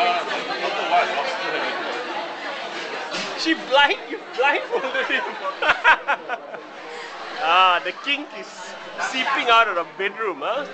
She blind, you blindfolded him. ah, the kink is seeping out of the bedroom, huh?